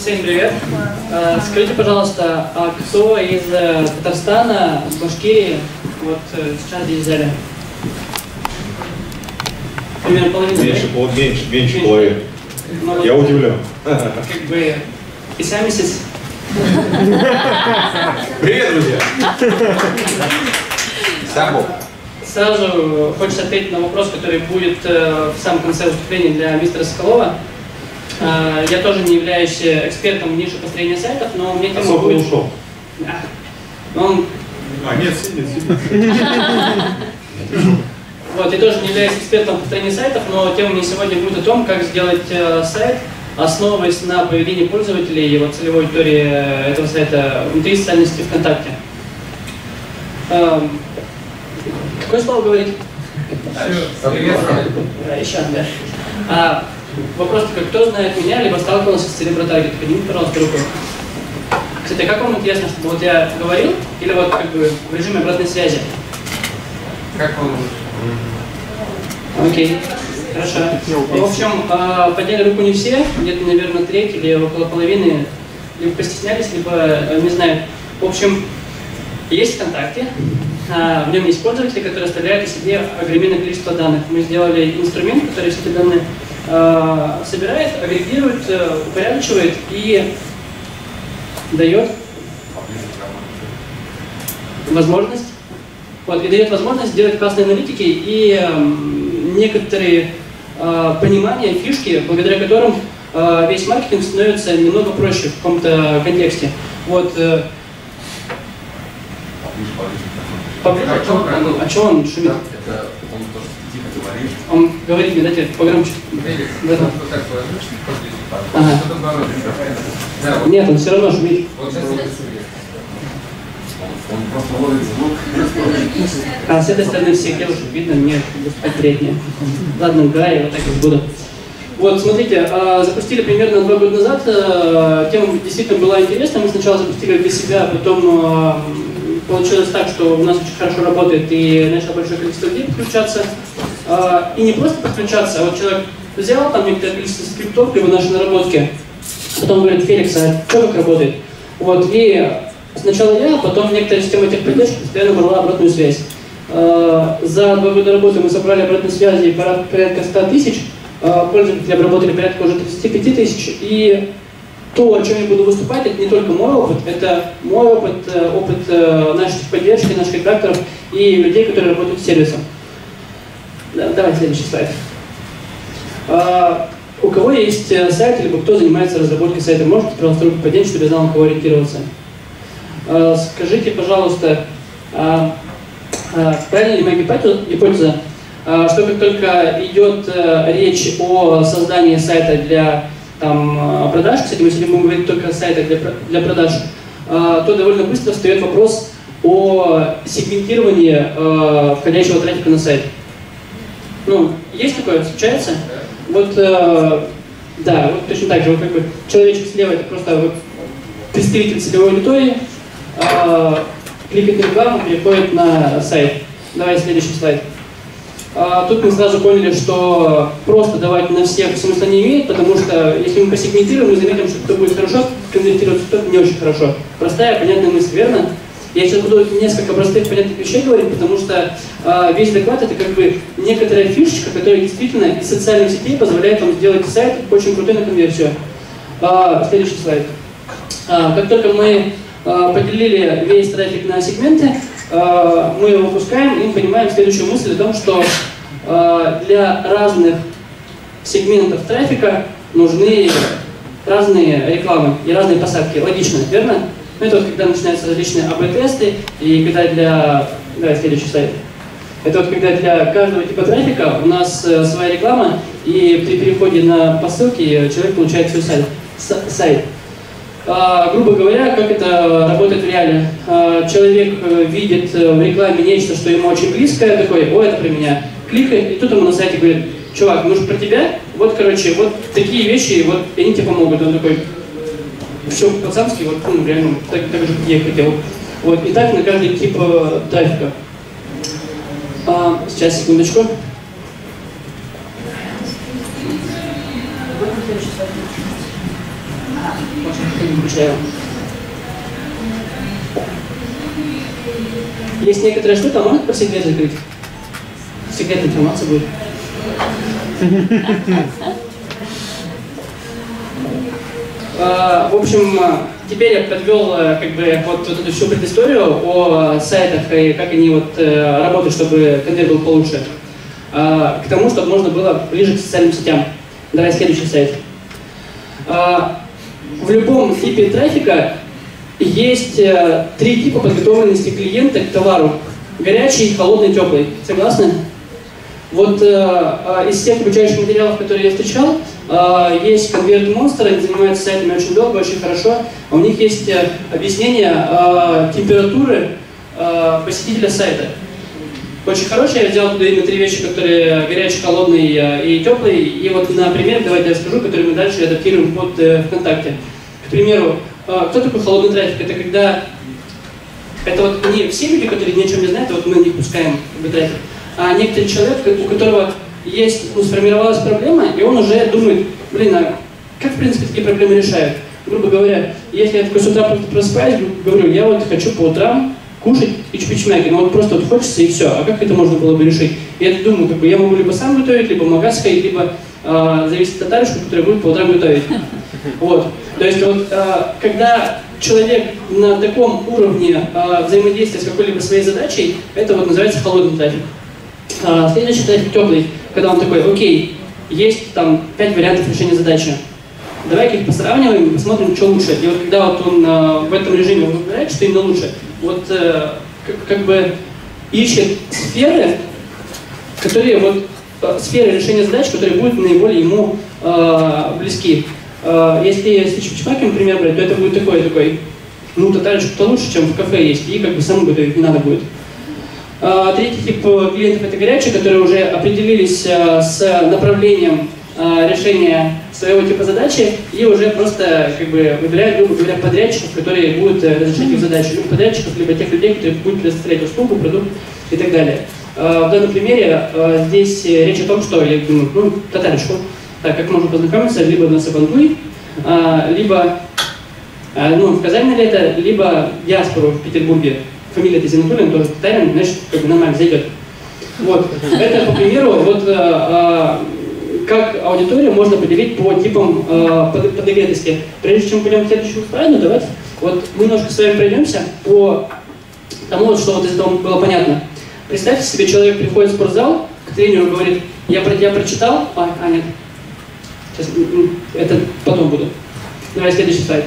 Всем привет. А, Скажите, пожалуйста, а кто из э, Татарстана, Башкирии, вот э, сейчас здесь в зале? Примерно половина, Меньше, пол- меньше, меньше Меньше. половины. Я удивлен. Как бы и сами сис- Привет, друзья! Самбо. Сразу хочется ответить на вопрос, который будет э, в самом конце выступления для мистера Соколова. А, Я тоже не являюсь э, экспертом в нише построения сайтов, но меня тема Особо будет... ушел. А, Он А, нет, сидит, сидит. Вот, я тоже не являюсь экспертом в построении сайтов, но тема мне сегодня будет о том, как сделать э, сайт, основываясь на поведении пользователей и вот целевой аудитории э, этого сайта внутри социальной сети ВКонтакте. Эм, какое слово говорить? Да, еще, да. А, вопрос такой, кто знает меня, либо сталкивался с целебротаргет? Поднимите, пожалуйста, руку. Кстати, а как вам интересно, чтобы вот я говорил, или вот как бы в режиме обратной связи? Как вам Окей, хорошо. В общем, э, подняли руку не все, где-то, наверное, треть или около половины, либо постеснялись, либо, э, не знаю. В общем, есть ВКонтакте, а, в нем есть пользователи, которые оставляют о себе огроменное количество данных. Мы сделали инструмент, который все эти данные собирает, агрегирует, э, упорядочивает и дает возможность, вот, и дает возможность сделать классные аналитики и эм, некоторые э, понимания, фишки, благодаря которым э, весь маркетинг становится немного проще в каком-то контексте. Вот, э, поближе, о чем он шумит? Это Он говорит мне, дайте погромче. Да. вот так Ага. Да, вот, Нет, он все равно шумит. вот сейчас. Он, просто ловит звук. А с этой стороны всех девушек видно, мне приятнее. Ладно, Гай, вот так и буду. Вот, смотрите, а, запустили примерно два года назад, а, тема действительно была интересна, мы сначала запустили для себя, потом а, получилось так, что у нас очень хорошо работает и начало большое количество людей подключаться. А, И не просто подключаться, а вот человек взял там некоторое количество скриптов, либо наши наработки, потом говорит, Феликс, а что как работает? Вот, и сначала я, а потом некоторая система техподдержки постоянно брала обратную связь. Э, За два года работы мы собрали обратной связи порядка 100 тысяч, пользователи обработали порядка уже 35 тысяч, и то, о чем я буду выступать, это не только мой опыт, это мой опыт, э, опыт э, нашей поддержки, наших редакторов и людей, которые работают с сервисом. Да, Давай следующий слайд. А, У кого есть э, сайт, либо кто занимается разработкой сайта, можете, пожалуйста, руку поднять, чтобы я знал, на кого ориентироваться. А, Скажите, пожалуйста, а, правильно ли моя гипотеза, что как только идет э, речь о создании сайта для там, э, продаж, кстати, мы сегодня будем говорить только о сайтах для, для продаж, то довольно быстро встает вопрос о сегментировании входящего трафика на сайт. Ну, есть такое, случается? Вот, э, да, вот точно так же, вот как бы человечек слева это просто вот представитель целевой аудитории, э, кликает рекламу, переходит на сайт. Давай следующий слайд. А, Тут мы сразу поняли, что просто давать на всех смысла не имеет, потому что если мы посегментируем, мы заметим, что кто будет хорошо конвертироваться, кто не очень хорошо. Простая, понятная мысль, верно? Я сейчас буду несколько простых, понятных вещей говорить, потому что а, весь доклад это как бы некоторая фишечка, которая действительно из социальных сетей позволяет вам сделать сайт очень крутой на конверсию. А, следующий слайд. А, как только мы а, поделили весь трафик на сегменты, а, мы его выпускаем и понимаем следующую мысль о том, что а, для разных сегментов трафика нужны разные рекламы и разные посадки. Логично, верно? Ну, это вот когда начинаются различные АБ-тесты, и когда для... Давай, следующий слайд. Это вот когда для каждого типа трафика у нас э, своя реклама, и при переходе на посылки человек получает свой сайт. С- сайт. А, грубо говоря, как это работает в реале. А, человек э, видит э, в рекламе нечто, что ему очень близкое, такой, о, это про меня. Кликает, и тут ему на сайте говорит, чувак, мы же про тебя, вот, короче, вот такие вещи, вот они тебе помогут. Он такой, все пацански, вот, ну, реально, так, так же, как я хотел. Вот, и так на каждый тип э, трафика. А, сейчас, секундочку. Есть некоторые штуки, а можно просить дверь закрыть? Секретная информация будет. А, В общем, а, теперь я подвел э, как бы вот, вот эту всю предысторию о сайтах и как они вот э, работают, чтобы конверт был получше. А, К тому, чтобы можно было ближе к социальным сетям. Давай следующий сайт. А, В любом типе трафика есть э, три типа подготовленности клиента к товару. Горячий, холодный, теплый. Согласны? Вот э, из всех обучающих материалов, которые я встречал, есть конверт Monster, они занимаются сайтами очень долго, очень хорошо. А у них есть э, объяснение э, температуры посетителя сайта. Очень хорошее, я взял туда именно три вещи, которые горячий, холодный э, и теплый. И вот на пример, давайте я скажу, который мы дальше адаптируем под э, ВКонтакте. К примеру, кто такой холодный трафик? Это когда это вот не все люди, которые ни о чем не знают, вот мы них пускаем бы, трафик, а некоторый человек, у которого есть, ну, сформировалась проблема, и он уже думает, блин, а как, в принципе, такие проблемы решают? Грубо говоря, если я такой с утра просыпаюсь, говорю, я вот хочу по утрам кушать и чпичмяки, ну вот просто вот хочется и все, а как это можно было бы решить? Я думаю, как бы я могу либо сам готовить, либо в магаз либо э, зависит от татаришку, которая будет по утрам готовить. Вот. То есть вот, э, когда человек на таком уровне э, взаимодействия с какой-либо своей задачей, это вот называется холодный трафик. А, следующий трафик теплый, когда он такой, окей, есть там пять вариантов решения задачи. Давай-ка их посравниваем и посмотрим, что лучше. И вот когда вот он э, в этом режиме выбирает, что именно лучше, вот э, как, как бы ищет сферы, которые вот э, сферы решения задач, которые будут наиболее ему э, близки. Э, если с чипчмаком, например, брать, то это будет такой, такой, ну, татарочку-то лучше, чем в кафе есть, и как бы самому готовить не надо будет. А, Третий тип э, клиентов это горячие, которые уже определились э, с направлением э, решения своего типа задачи и уже просто как бы выбирают, грубо говоря, подрядчиков, которые будут разрешать их задачи. Либо подрядчиков, либо тех людей, которые будут предоставлять услугу, продукт и так далее. А, В данном примере здесь речь о том, что я думаю, ну, татарочку, так, как можно познакомиться, либо на Сабантуй, а, либо ну, в Казани ли это, либо диаспору в Петербурге. Фамилия это Зинатуллин, тоже татарин, значит, как бы нормально зайдет. Вот. Это, по примеру, вот э, как аудиторию можно поделить по типам под- подогретости. Прежде чем пойдем к следующему слайду, давайте вот немножко с вами пройдемся по тому, что вот из этого было понятно. Представьте себе, человек приходит в спортзал, к тренеру говорит, я, я прочитал, а, а нет, Сейчас, это потом буду. Давай следующий слайд.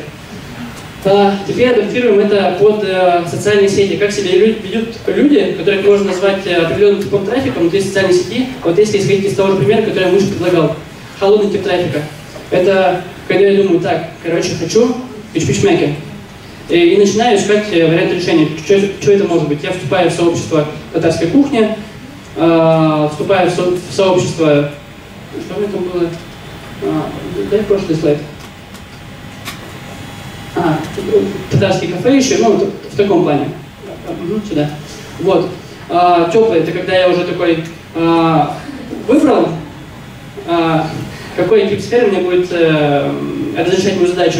А, теперь адаптируем это под э, социальные сети. Как себя ведут люди, которых можно назвать э, определенным типом трафика внутри социальной сети. Вот если исходить из того же примера, который я выше предлагал. Холодный тип трафика. Это когда я думаю, так, короче, хочу пич-пич-мяки. И, и начинаю искать э, варианты решения. Что, это может быть? Я вступаю в сообщество татарской кухни, э, вступаю в, со- в сообщество... Что меня там было? А, дай прошлый слайд. А, татарский кафе еще, ну, вот в таком плане. Сюда. Вот. А, теплый, это когда я уже такой а, выбрал, а, какой тип сферы мне будет э, разрешать мою задачу.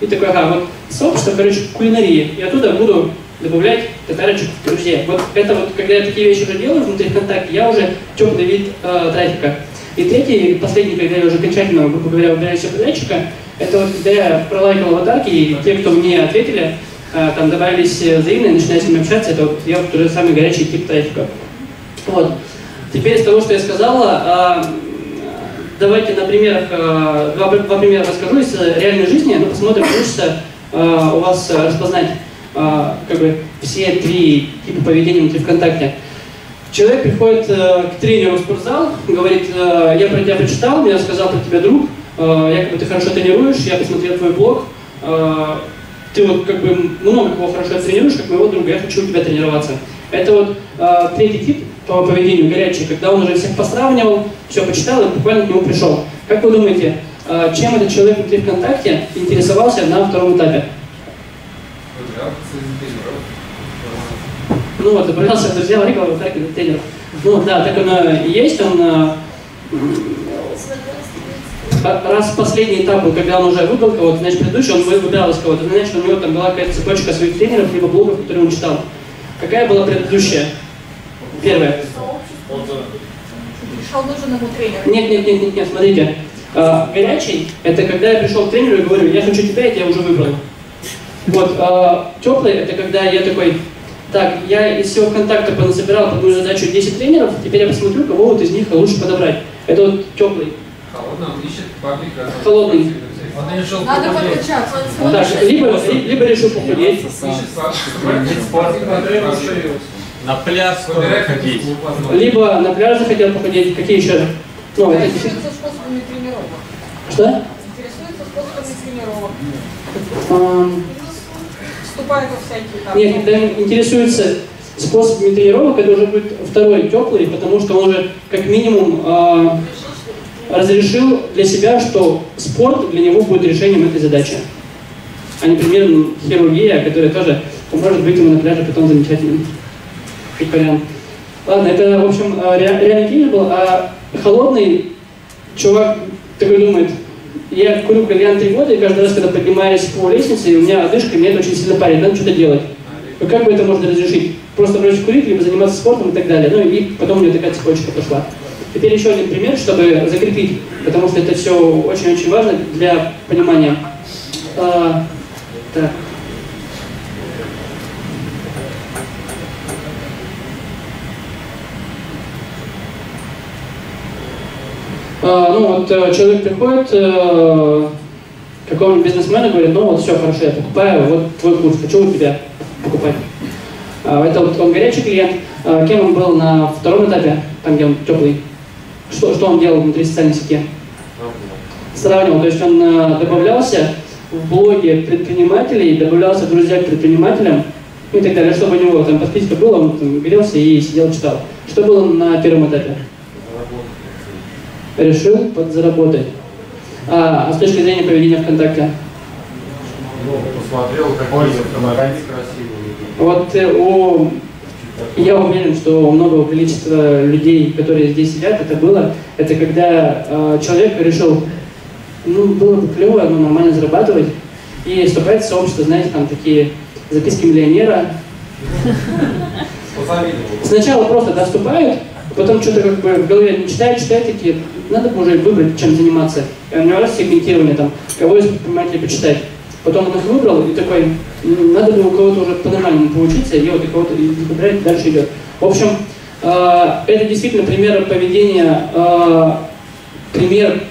И такой, ага, вот сообщество, короче, кулинарии. И оттуда буду добавлять татарочек в друзья. Вот это вот, когда я такие вещи уже делаю внутри ВКонтакте, я уже теплый вид э, трафика. И третий, последний, когда я уже окончательно, грубо говоря, выбираю себе подрядчика, это вот когда я пролайкал аватарки, и те, кто мне ответили, э, там добавились э, взаимно, и начинаю с ними общаться, это вот я вот уже самый горячий тип трафика. Вот. Теперь из того, что я сказала, а, давайте на примерах, а, два, два примера расскажу из э, реальной жизни, ну, посмотрим, получится у вас распознать как бы все три типа поведения внутри ВКонтакте. Человек приходит э, к тренеру в спортзал, говорит, э, я про тебя прочитал, мне рассказал про тебя друг, э, якобы ты хорошо тренируешь, я посмотрел твой блог, э, ты вот как бы много кого хорошо тренируешь, как моего друга, я хочу у тебя тренироваться. Это вот э, третий тип по поведению, горячий, когда он уже всех посравнивал, все почитал и буквально к нему пришел. Как вы думаете, э, чем этот человек внутри ВКонтакте интересовался на втором этапе? Ну вот, добавлялся в друзья Ларикова, вот так тренер. Ну да, так оно и есть, он... э, раз последний этап был, когда он уже выбрал кого-то, значит, предыдущий он вы- выбирал из кого-то, значит, у него там была какая-то цепочка своих тренеров, либо блогов, которые он читал. Какая была предыдущая? Первая. Пришел нужен ему тренер. Нет, нет, нет, нет, нет, смотрите. А, горячий – это когда я пришел к тренеру и говорю, я хочу тебя, я тебя уже выбрал. Вот, а, теплый – это когда я такой, так, я из всего контакта понасобирал под мою задачу 10 тренеров, теперь я посмотрю, кого вот из них лучше подобрать. Это вот теплый. Холодно, он ищет паблика. Холодный. Он решил Надо. Так, либо, ли- либо решил похудеть. Паблик. На пляж ходить. Либо на пляж захотел похудеть. Какие еще? Ну, это действительно- Интересуется способами тренировок. Что? Интересуется способами тренировок. Ам, Вступает во всякие там. Нет, когда интересуется способами тренировок, это уже будет второй теплый, потому что он уже как минимум а, разрешил для себя, что спорт для него будет решением этой задачи. А не, примерно, хирургия, которая тоже поможет быть ему на пляже потом замечательным. Как вариант. Ладно, это, в общем, ре- реальный кейс был, а холодный чувак такой думает, я курю кальян три года, и каждый раз, когда поднимаюсь по лестнице, и у меня одышка, меня это очень сильно парит, надо что-то делать. Ну как бы это можно разрешить? Просто бросить курить, либо заниматься спортом и так далее. Ну и потом у меня такая цепочка пошла. Теперь еще один пример, чтобы закрепить, потому что это все очень-очень важно для понимания. А, так. А, ну вот э, человек приходит э, к какому-нибудь бизнесмену и говорит, ну вот все, хорошо, я покупаю, вот твой курс, хочу у тебя покупать. А, это вот он горячий клиент. А, кем он был на втором этапе, там где он теплый? Что, что он делал внутри социальной сети? Сравнивал, то есть он э, добавлялся в блоге предпринимателей, добавлялся в друзья к предпринимателям, ну и так далее, чтобы у него там подписка была, он там грелся и сидел, читал. Что было на первом этапе? Решил подзаработать. А, а с точки зрения поведения ВКонтакте? Ну, посмотрел, какой автомобиль красивый. Вот э, я уверен, что у многого количества людей, которые здесь сидят, это было, это когда э, человек решил, ну, было бы клево, ну, нормально зарабатывать, и вступает в сообщество, знаете, там такие записки миллионера. Сначала просто да, вступают, потом что-то как бы в голове читают, читают такие, надо бы уже выбрать, чем заниматься. И у него раз сегментирование там, кого из предпринимателей почитать. Потом он их выбрал и такой, «М, надо бы у кого-то уже по-нормальному поучиться, и вот и кого-то и выбирает, дальше идет. В общем, э, это действительно пример поведения, э, пример,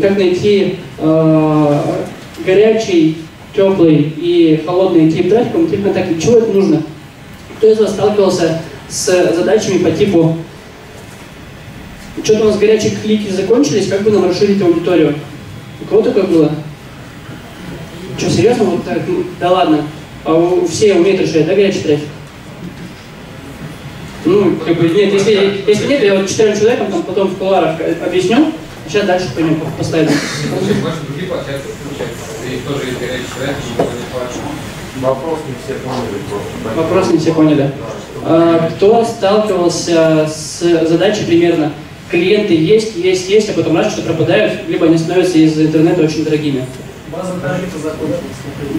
как найти э, горячий, теплый и холодный тип трафика внутри ВКонтакте. Чего это нужно? Кто из вас сталкивался с задачами по типу что-то у нас горячие клики закончились, как бы нам расширить аудиторию? У кого такое было? Что, серьезно? Вот так? Ну, Да ладно. А у- все умеют расширять, да, горячий трафик? Ну, как бы, нет, если, если нет, я вот четырем человекам там потом в кулуарах э, объясню, сейчас дальше поймем, по- поставим. Ваши другие площадки включаются. И тоже есть горячий человек, никого не плачет. Вопрос не все поняли просто. Вопрос не все поняли. А, Кто сталкивался с задачей примерно? Клиенты есть, есть, есть, а потом раз что пропадают, либо они становятся из интернета очень дорогими. База таргета закончилась.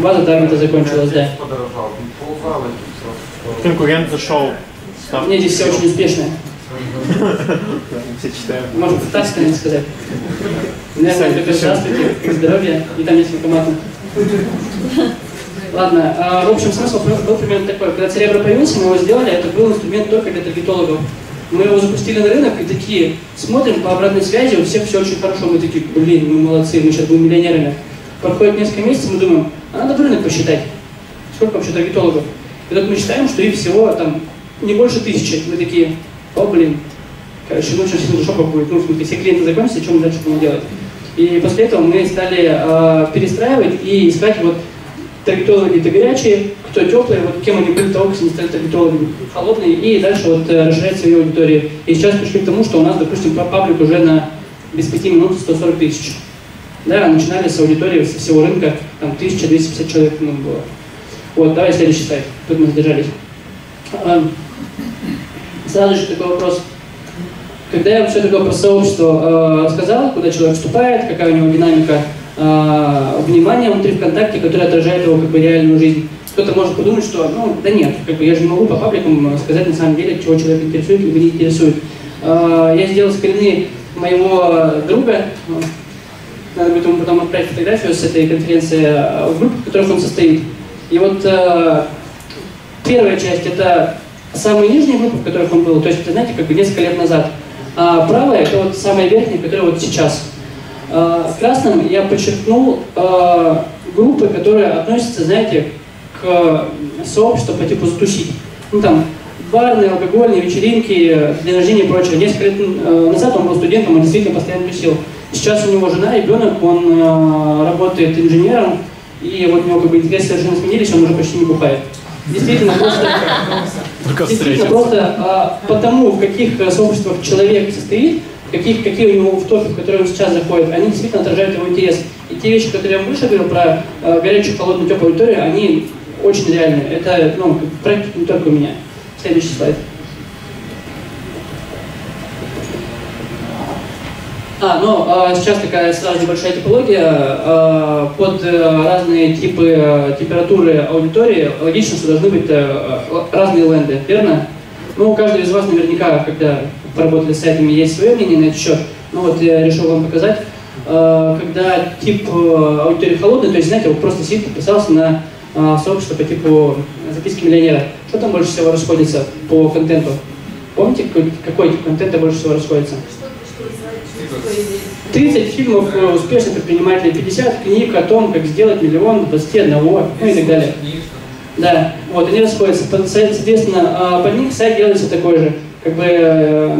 База таргета закончилась, да. Подорожал. И все. Конкурент зашел. Ставки. Мне здесь все очень успешные. Все читаем. Можно так сказать. сказать. Наверное, только здравствуйте, здоровья, и там есть информация. Ладно, а, в общем, смысл был был примерно такой. Когда Церебро появился, мы его сделали, это был инструмент только для таргетологов. Мы его запустили на рынок и такие, смотрим по обратной связи, у всех все очень хорошо, мы такие, блин, мы молодцы, мы сейчас будем миллионерами. Проходит несколько месяцев, мы думаем, а надо рынок посчитать, сколько вообще таргетологов. И тут мы считаем, что их всего там не больше тысячи. Мы такие, о, блин, короче, ну сейчас сильно шока будет, ну, в смысле, все клиенты закончатся, что мы дальше будем делать? И после этого мы стали э, перестраивать и искать вот таргетологи это горячие, кто теплые, вот кем они были, того, как они стали таргетологами холодные, и дальше вот э, расширять свою аудиторию. И сейчас пришли к тому, что у нас, допустим, па- паблик уже на без пяти минут 140 тысяч. Да, начинали с аудитории со всего рынка, там 1250 человек ну, было. Вот, давай следующий слайд, тут мы задержались. А, Сразу же такой вопрос. Когда я все такое про сообщество э, рассказал, куда человек вступает, какая у него динамика э, внимания внутри ВКонтакте, которая отражает его как бы реальную жизнь, кто-то может подумать, что, ну, да нет, как бы я же не могу по пабликам сказать на самом деле, чего человек интересует или не интересует. Э, я сделал скрины моего друга, надо будет ему потом отправить фотографию с этой конференции э, в группу, в которых он состоит. И вот э, первая часть это самые нижние группы, в которых он был, то есть это, знаете, как бы несколько лет назад. А правая это вот самая верхняя, которая вот сейчас. А, красным я подчеркнул а, группы, которые относятся, знаете, к сообществу по типу затусить. Ну там барные, алкогольные, вечеринки, день рождения и прочее. Несколько лет э, назад он был студентом, он действительно постоянно тусил. Сейчас у него жена, ребенок, он э, работает инженером, и вот у него как бы интересы совершенно сменились, он уже почти не бухает. Действительно, просто, действительно, просто а, потому, в каких э, сообществах человек состоит, каких, какие у него в топе, в которые он сейчас заходит, они действительно отражают его интерес. И те вещи, которые я выше говорил про э, горячую, холодную, теплую аудиторию, они очень реальны. Это ну, практика не только у меня. Следующий слайд. А, ну, а, сейчас такая сразу небольшая типология. А, под э, разные типы э, температуры аудитории логично, что должны быть э, разные ленды, верно? Ну, у каждого из вас наверняка, когда поработали с сайтами, есть свое мнение на этот счет. Ну вот я решил вам показать. А, когда тип аудитории холодный, то есть, знаете, вот просто сидит, подписался на сообщество по типу записки миллионера. Что там больше всего расходится по контенту? Помните, какой тип контента больше всего расходится? 30 фильмов э, успешных предпринимателей, 50 книг о том, как сделать миллион 21, ну и так далее. Да, вот, они расходятся. Соответственно, а под них сайт делается такой же. Как бы э,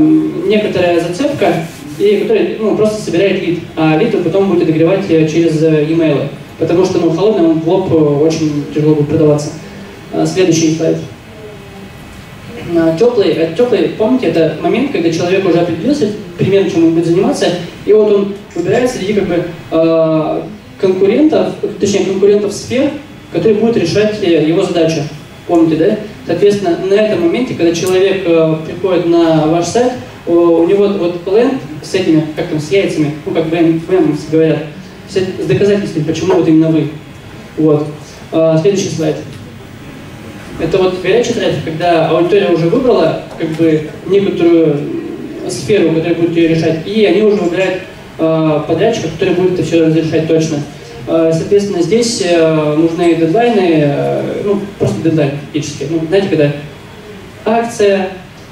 некоторая зацепка, и который ну, просто собирает лид, а лид потом будет отогревать э, через e-mail. Потому что ну, холодный он в лоб очень тяжело будет продаваться. Следующий слайд. Теплый, теплый, помните, это момент, когда человек уже определился, примерно чем он будет заниматься, и вот он выбирает среди как бы э, конкурентов, точнее конкурентов сфер, которые будут решать э, его задачу. Помните, да? Соответственно, на этом моменте, когда человек э, приходит на ваш сайт, у него вот ленд с этими, как там, с яйцами, ну, как бы говорят, с доказательствами, почему вот именно вы. Вот. Следующий слайд. Это вот горячий трафик, когда аудитория уже выбрала как бы некоторую сферу, которая будет ее решать, и они уже выбирают э, подрядчика, который будет это все разрешать точно. Э, соответственно, здесь э, нужны дедлайны, э, ну, просто дедлайн фактически. Ну, знаете, когда акция,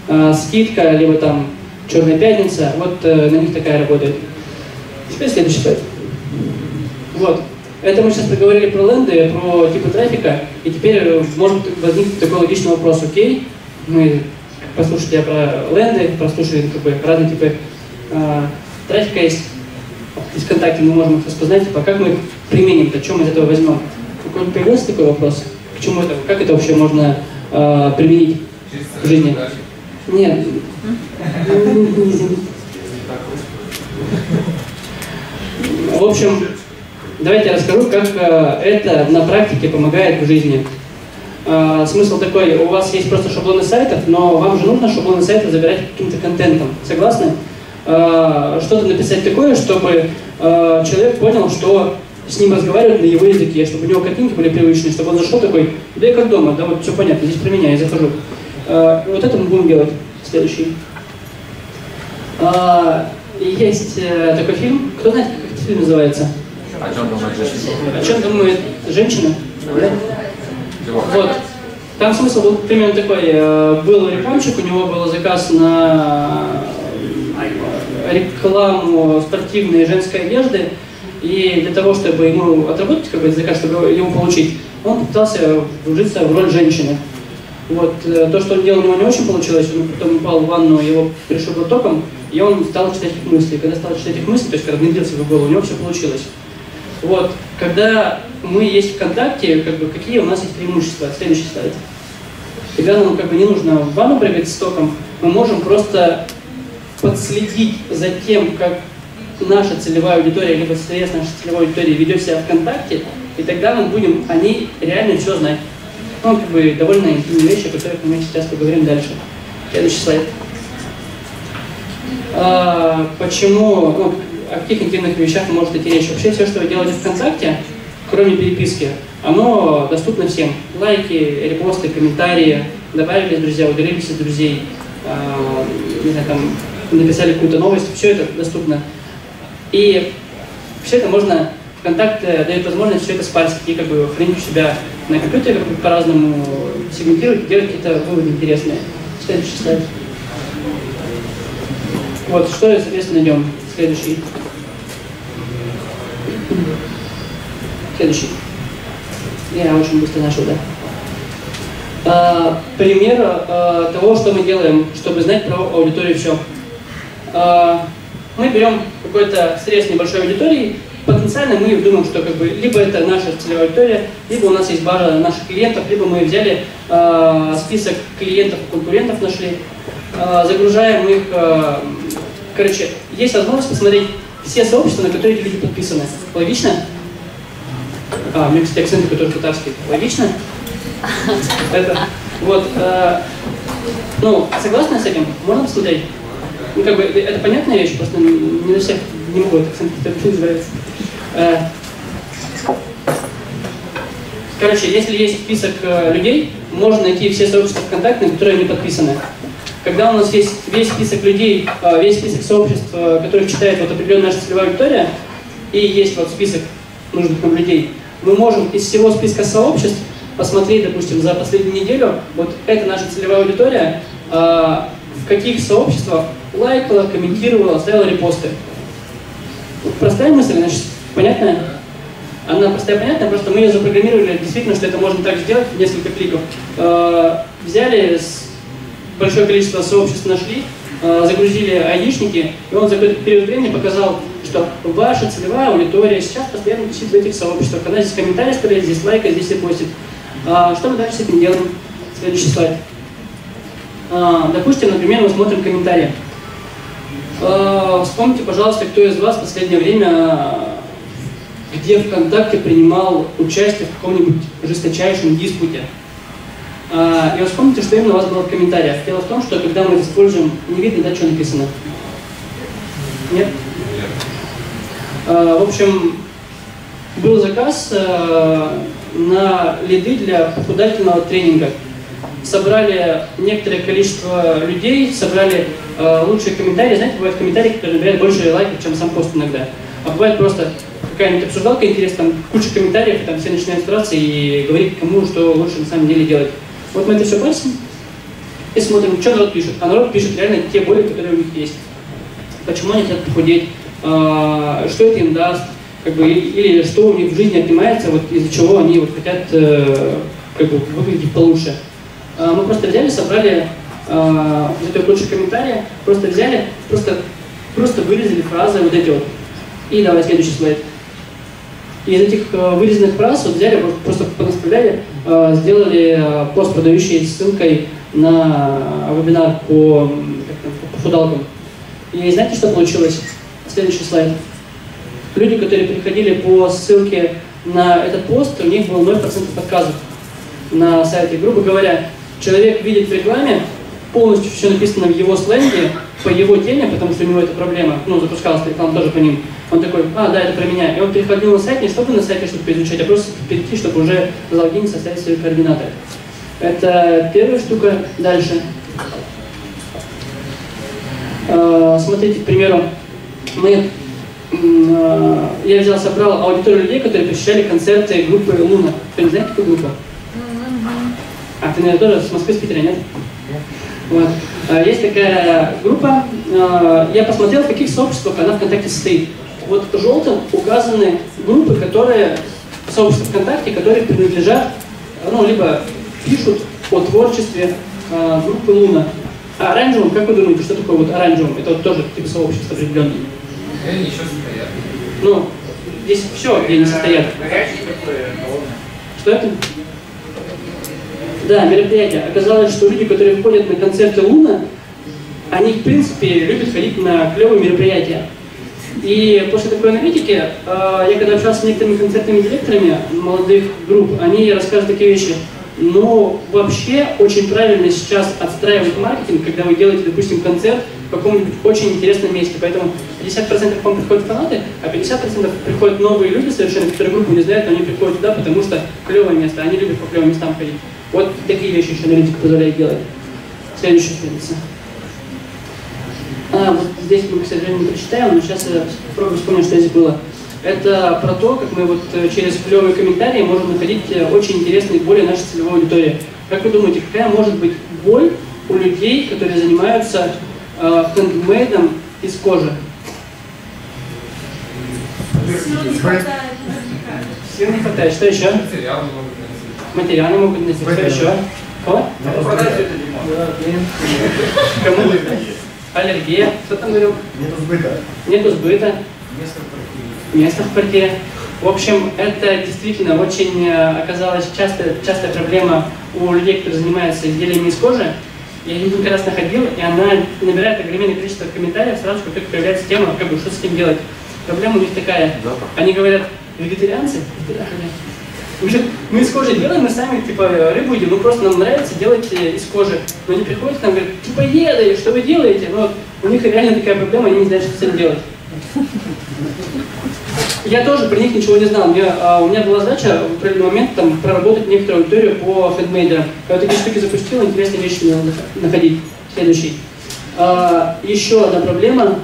э, скидка, либо там черная пятница, вот э, на них такая работает. Теперь следующий слайд. Вот. Это мы сейчас поговорили про ленды, про типы трафика, и теперь э, может возникнуть такой логичный вопрос, окей, мы послушали про ленды, прослушали как бы, разные типы э, трафика есть. Из ВКонтакте мы можем их распознать, типа, как мы их применим, о чем мы из этого возьмем. Какой-нибудь появился такой вопрос? К чему это, как это вообще можно э, применить в жизни? Нет. В общем, давайте я расскажу, как э, это на практике помогает в жизни. Э, смысл такой, у вас есть просто шаблоны сайтов, но вам же нужно шаблоны сайтов забирать каким-то контентом. Согласны? Э, что-то написать такое, чтобы человек понял, что с ним разговаривают на его языке, чтобы у него картинки были привычные, чтобы он зашел такой, да и как дома, да вот все понятно, здесь про меня, я захожу. Вот это мы будем делать. Следующий. Есть такой фильм, кто знает, как этот фильм называется? О чем думает женщина? О чем думает женщина? Вот. Там смысл был примерно такой. Э, был рекламщик, у него был заказ на э, рекламу спортивной женской одежды. И для того, чтобы ему отработать как бы, заказ, чтобы его получить, он пытался вжиться в роль женщины. Вот, э, то, что он делал, у него не очень получилось, он потом упал в ванну, его пришибло током, и он стал читать их мысли. Когда стал читать их мысли, то есть когда внедрился в голову, у него все получилось. Вот, когда мы есть ВКонтакте, как бы, какие у нас есть преимущества? Следующий слайд. Когда нам как бы не нужно в ванну прыгать с мы можем просто подследить за тем, как наша целевая аудитория, либо срез нашей целевой аудитории ведет себя ВКонтакте, и тогда мы будем о ней реально все знать. Ну, как бы довольно интимные вещи, о которых мы сейчас поговорим дальше. Следующий слайд. а, почему, ну, о каких интимных вещах может идти речь. Вообще все, что вы делаете ВКонтакте, кроме переписки, оно доступно всем. Лайки, репосты, комментарии, добавились друзья, удалились из друзей, а, не знаю, там, написали какую-то новость, все это доступно. И все это можно, ВКонтакте дает возможность все это спарсить и как бы хранить у себя на компьютере, как бы по-разному сегментировать, делать какие-то выводы интересные. Следующий слайд. Вот, что, соответственно, идем. Следующий. Следующий. Я очень быстро нашел, да. А, пример а, того, что мы делаем, чтобы знать про аудиторию все. А, мы берем какой-то срез небольшой аудитории, потенциально мы думаем, что как бы либо это наша целевая аудитория, либо у нас есть база наших клиентов, либо мы взяли э, список клиентов конкурентов нашли, э, загружаем их. Э, короче, есть возможность посмотреть все сообщества, на которые люди подписаны. Логично? А, у меня, кстати, акцент который татарский. Логично? Это, вот, э, ну, согласны с этим? Можно посмотреть? Ну, как бы, это понятная вещь, просто не на всех не могу этот акцент называется. Э, короче, если есть список э, людей, можно найти все сообщества ВКонтакте, на которые они подписаны. Когда у нас есть весь список людей, э, весь список сообществ, которых читает вот определенная наша целевая аудитория, и есть вот список нужных нам людей, мы можем из всего списка сообществ посмотреть, допустим, за последнюю неделю, вот это наша целевая аудитория, в каких сообществах лайкала, комментировала, ставила репосты. Простая мысль, значит, понятная? Она простая понятная, просто мы ее запрограммировали действительно, что это можно так сделать, несколько кликов. Э, взяли большое количество сообществ нашли, э, загрузили айдишники, и он за какой-то период времени показал, что ваша целевая аудитория сейчас постоянно пишет в этих сообществах. Она здесь комментарии оставляет, здесь лайка, здесь репостит. А, что мы дальше с этим делаем? Следующий слайд. А, допустим, например, мы смотрим комментарии. А, вспомните, пожалуйста, кто из вас в последнее время где ВКонтакте принимал участие в каком-нибудь жесточайшем диспуте. А, и вспомните, что именно у вас было в комментариях. Дело в том, что когда мы используем, не видно, да, что написано? Нет? В общем, был заказ на лиды для похудательного тренинга собрали некоторое количество людей, собрали э, лучшие комментарии. Знаете, бывают комментарии, которые набирают больше лайков, чем сам пост иногда. А бывает просто какая-нибудь обсуждалка интересная, там куча комментариев, и там все начинают стараться и говорить кому, что лучше на самом деле делать. Вот мы это все пальцем и смотрим, что народ пишет. А народ пишет реально те боли, которые у них есть. Почему они хотят похудеть, э, что это им даст, как бы, или что у них в жизни отнимается, вот из-за чего они вот хотят э, как бы, выглядеть получше. А, мы просто взяли, собрали э, вот эти лучшие комментарии, просто взяли, просто, просто вырезали фразы вот эти вот. И давай следующий слайд. И из этих э, вырезанных фраз вот взяли, просто понаставляли, э, сделали э, пост, продающий ссылкой на вебинар по, как там, по фудалкам. И знаете, что получилось? Следующий слайд. Люди, которые приходили по ссылке на этот пост, у них было 0% отказов на сайте. Грубо говоря, человек видит в рекламе, полностью все написано в его сленге, по его теме, потому что у него эта проблема, ну, запускалась реклама тоже по ним. Он такой, а, да, это про меня. И он переходил на сайт не чтобы на сайте что-то изучать, а просто перейти, чтобы уже залогиниться, составить свои координаты. Это первая штука. Дальше. А, смотрите, к примеру, мы, а, я взял, собрал аудиторию людей, которые посещали концерты группы Луна. Кто не знает, какую группу? А, ты, наверное, тоже с Москвы, с Питера, нет? Вот. А, есть такая группа, а, я посмотрел, в каких сообществах она ВКонтакте состоит. Вот желтым указаны группы, которые, сообщества ВКонтакте, которые принадлежат, ну, либо пишут о творчестве а, группы Луна. А оранжевым, как вы думаете, что такое вот оранжевым? Это вот тоже типа сообщество определенное. Они еще состоят. Ну, здесь все, где они состоят. Что это? Да, мероприятие. Оказалось, что люди, которые входят на концерты Луна, они, в принципе, любят ходить на клевые мероприятия. И после такой аналитики, э, я когда общался с некоторыми концертными директорами молодых групп, они рассказывают такие вещи. Ну, вообще, очень правильно сейчас отстраивать маркетинг, когда вы делаете, допустим, концерт в каком-нибудь очень интересном месте. Поэтому 50% к вам приходят фанаты, а 50% приходят новые люди совершенно, которые группу не знают, но они приходят туда, потому что клевое место, они любят по клевым местам ходить. Вот такие вещи еще аналитика позволяет делать. Следующая страница. А, вот здесь мы, к сожалению, не прочитаем, но сейчас я попробую вспомнить, что здесь было. Это про то, как мы вот э, через клевые комментарии можем находить э, очень интересные боли нашей целевой аудитории. Как вы думаете, какая может быть боль у людей, которые занимаются хендмейдом из кожи? Сил не хватает. Что еще? Материалы могут носить. Материалы могут носить. Что еще? Кого? Все дерьмо. Кому? Аллергия. Кто там говорил? Нету сбыта. Нету сбыта. Место в квартире. место в квартире. В общем, это действительно очень э, оказалась частая, частая проблема у людей, которые занимаются изделиями из кожи. Я ее несколько раз находил, и она набирает огромное количество комментариев, сразу как только появляется тема, как бы, что с этим делать. Проблема у них такая. Они говорят, вегетарианцы? Говорят. Мы же- Мы из кожи делаем, мы сами типа рыбу едим, ну просто нам нравится делать э, из кожи. Но они приходят к нам и говорят, типа еда, что вы делаете? Ну, вот у них реально такая проблема, они не знают, что с этим делать. Я тоже про них ничего не знал. Мне, а, у меня была задача в определенный момент там, проработать некоторую аудиторию по хендмейдерам. Когда такие штуки запустил, интересные вещи мне надо нах- находить. Следующий. А, еще одна проблема.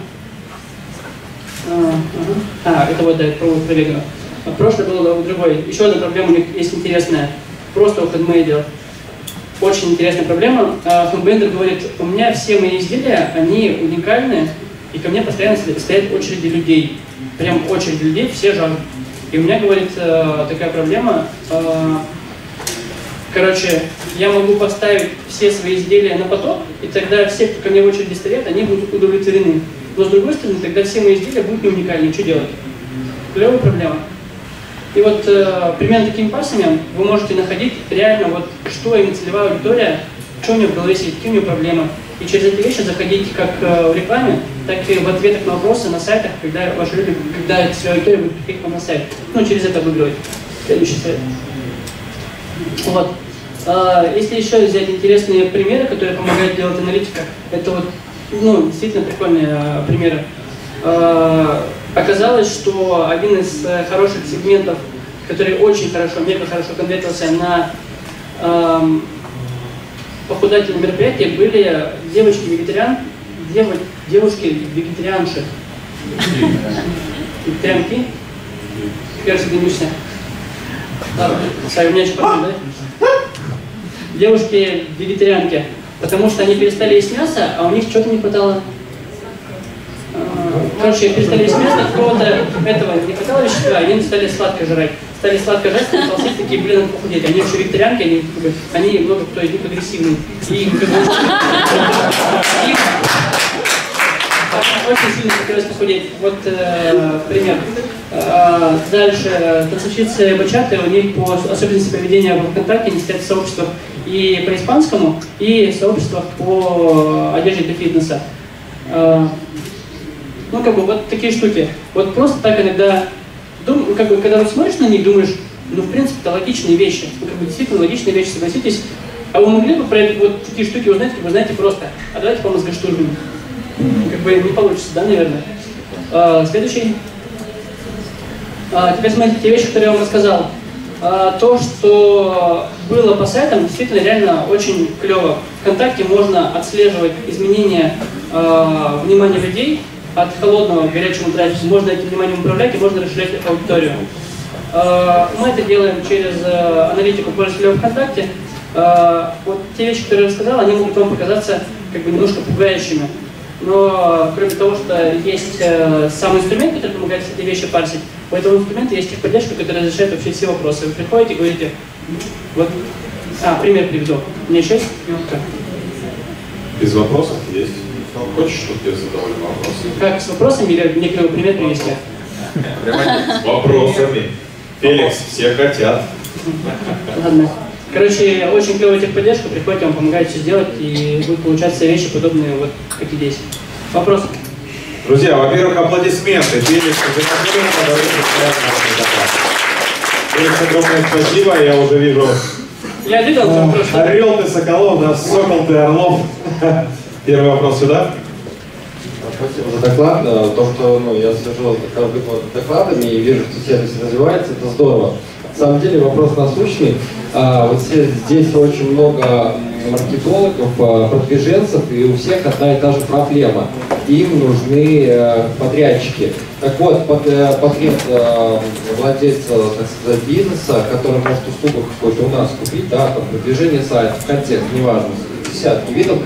А, ага. А, это вот, да, это про, веганов. А прошлое было другой. Еще одна проблема у них есть интересная. Просто у хендмейдеров. Очень интересная проблема. А, Хендмейдер говорит, у меня все мои изделия, они уникальны, и ко мне постоянно сто- стоят очереди людей. Прям очереди людей, все жаждут. И у меня, говорит, э, такая проблема. э, Короче, я могу поставить все свои изделия на поток, и тогда все, кто ко мне в очереди стоят, они будут удовлетворены. Но с другой стороны, тогда все мои изделия будут не уникальны. Что делать? Клевая проблема. И вот э, примерно такими пассами вы можете находить реально, вот, что именно целевая аудитория, что у нее в голове сидит, какие у нее проблемы. И через эти вещи заходить как в рекламе, так и в ответах на вопросы на сайтах, когда ваши люди, когда эта целевая аудитория будет приходить вам на сайт. Ну, через это выигрывать. Следующий сайт. Вот. А, Если еще взять интересные примеры, которые помогают делать аналитика, это вот, ну, действительно прикольные а, примеры. А, Оказалось, что один из э, хороших сегментов, который очень хорошо, мега хорошо конвертился на похудательные мероприятия, были девочки-вегетариан, дево- девушки-вегетарианши. Вегетарианки? Сай, у меня еще потом, да? Девушки-вегетарианки. Потому что они перестали есть мясо, а у них чего-то не хватало. А, Короче, перестали есть мясо, какого-то этого не хватало вещества, они стали сладко жрать. Стали сладко жрать, стали толстеть, такие, блин, надо похудеть. Они еще вегетарианки, они, они много кто из них агрессивный. И как бы, очень сильно хотелось похудеть. Вот э, пример. Э, дальше. Танцовщицы бачаты, у них по особенности поведения в ВКонтакте, они стоят в сообществах и по испанскому, и в сообществах по одежде для фитнеса. Э, ну, как бы, вот такие штуки. Вот просто так иногда, дум, как бы, когда вот смотришь на них, думаешь, ну, в принципе, это логичные вещи. Ну, как бы, действительно логичные вещи, согласитесь. А вы могли бы про вот такие штуки узнать, как вы знаете просто, а давайте по мозгоштурмим. Как бы не получится, да, наверное? А, следующий. А, теперь смотрите, те вещи, которые я вам рассказал. А, то, что было по сайтам, действительно реально очень клево. Вконтакте можно отслеживать изменения а, внимания людей от холодного к горячему трафику. Можно этим вниманием управлять и можно расширять аудиторию. А, Мы это делаем через э, аналитику пользователя ВКонтакте. А, Вот те вещи, которые я рассказал, они могут вам показаться как бы немножко пугающими. Но кроме того, что есть э, сам инструмент, который помогает все эти вещи парсить, у этого инструмента есть техподдержка, которая разрешает вообще все вопросы. Вы приходите и говорите, вот, а, пример приведу. У меня еще есть минутка. Без вопросов есть. Хочешь, чтобы тебе задавали вопросы? Как с вопросами или мне клевый пример привести? С вопросами. Феликс, все хотят. Ладно. Короче, очень клевая техподдержка, приходите, вам помогает все сделать, и будут получаться вещи подобные, вот как и здесь. Вопрос? Друзья, во-первых, аплодисменты. Феликс, Феликс, огромное спасибо. Я уже вижу Я видел там просто. Орел ты, Соколов, да, Сокол ты, Орлов. Первый вопрос сюда. спасибо за доклад. Э, То, что ну, я слежу за докладами и вижу, что сервис развивается, это здорово. Самом деле вопрос насущный. А, вот здесь очень много маркетологов, а, продвиженцев, и у всех одна и та же проблема. Им нужны э, подрядчики. Так вот, под, э, подряд э, владельца, так сказать, бизнеса, который может услугу какую-то у нас купить, да, там, продвижение сайта, контекст, неважно, десятки видов,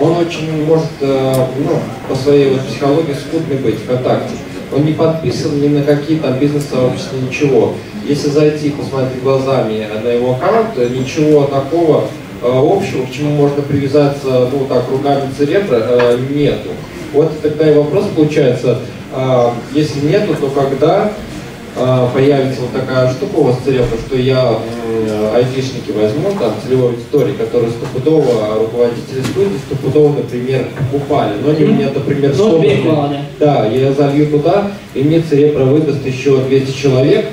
он очень может ну, по своей вот психологии скудный быть ВКонтакте. Он не подписан ни на какие там бизнес-сообщества, ничего. Если зайти посмотреть глазами на его аккаунт, ничего такого э, общего, к чему можно привязаться, ну так, руками церебра, э, нету. Вот тогда и вопрос получается, э, если нету, то когда появится вот такая штука у вас церебра, что я айтишники возьму, там, целевой аудитории, которые стопудово руководители студии, стопудово, например, упали. Но они у меня, например, Ну, собраны. Да, я залью туда, и мне церебра выдаст еще 200 человек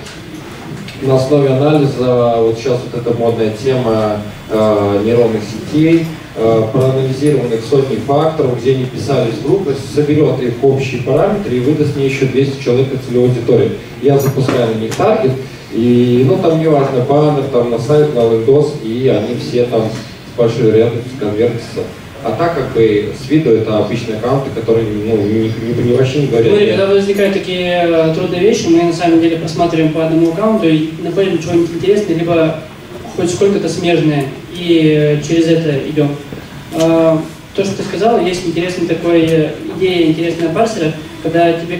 на основе анализа, вот сейчас вот эта модная тема э, нейронных сетей, э, проанализированных сотни факторов, где они писались группы, соберет их общие параметры и выдаст мне еще 200 человек от целевой аудитории. Я запускаю на них таргет, и, ну, там неважно, баннер, там, на сайт, на лендос, и они все там с большой вероятностью конвертятся. А так, как бы, с виду это обычные аккаунты, которые, ну, ни, ни- ни- вообще не говорят. Ну, и когда возникают такие э, трудные вещи, мы на самом деле просматриваем по одному аккаунту и находим что-нибудь интересное, либо хоть сколько-то смежное, и э, через это идем. А, То, что ты сказал, есть интересная такая э, идея, интересная парсера, когда тебе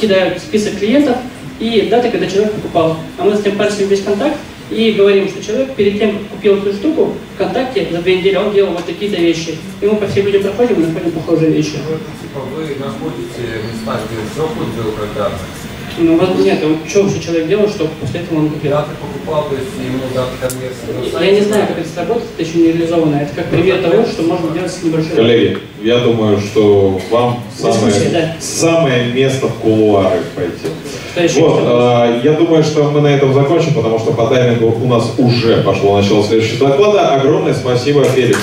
кидают список клиентов и даты, когда человек покупал. А мы этим парсим весь контакт и говорим, что человек перед тем, как купил эту штуку, ВКонтакте за две недели он делал вот такие-то вещи. И мы по всем людям проходим и находим похожие вещи. Это, типа, вы находите места, где все был когда Ну, вот нет, вот что вообще человек делал, чтобы после этого он купил? когда ты покупал, то есть ему на сайте. Я не знаю, как это сработает, это еще не реализовано. Это как пример того, что можно делать с небольшой... Коллеги, я думаю, что вам самое, Дискуссия, да. самое место в кулуары пойти. Что еще? Вот, а, я думаю, что мы на этом закончим, потому что по таймингу у нас уже пошло начало следующего доклада. Огромное спасибо Винокурину.